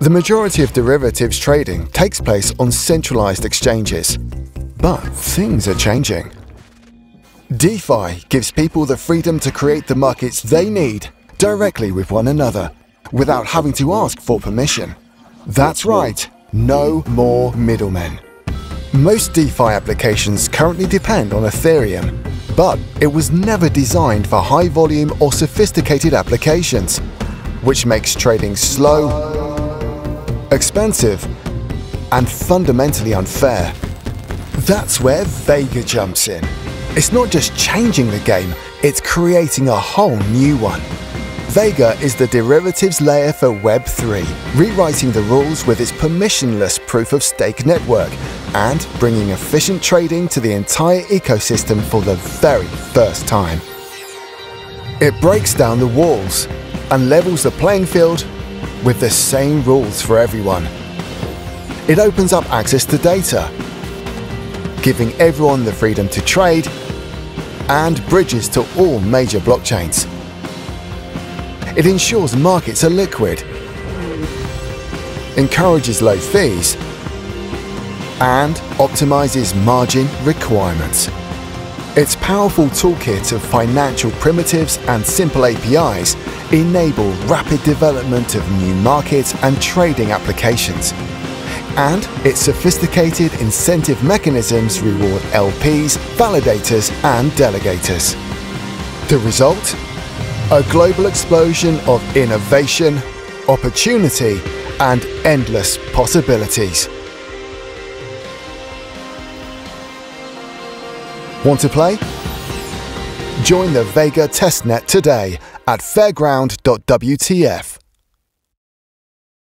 The majority of derivatives trading takes place on centralized exchanges. But things are changing. DeFi gives people the freedom to create the markets they need directly with one another without having to ask for permission. That's right, no more middlemen. Most DeFi applications currently depend on Ethereum, but it was never designed for high volume or sophisticated applications, which makes trading slow, expensive, and fundamentally unfair. That's where Vega jumps in. It's not just changing the game, it's creating a whole new one. Vega is the derivatives layer for Web3, rewriting the rules with its permissionless proof of stake network and bringing efficient trading to the entire ecosystem for the very first time. It breaks down the walls and levels the playing field with the same rules for everyone. It opens up access to data, giving everyone the freedom to trade and bridges to all major blockchains. It ensures markets are liquid, encourages low fees, and optimizes margin requirements. Its powerful toolkit of financial primitives and simple APIs enable rapid development of new markets and trading applications. And its sophisticated incentive mechanisms reward LPs, validators, and delegators. The result? A global explosion of innovation, opportunity, and endless possibilities. Want to play? Join the Vega testnet today at fairground.wtf.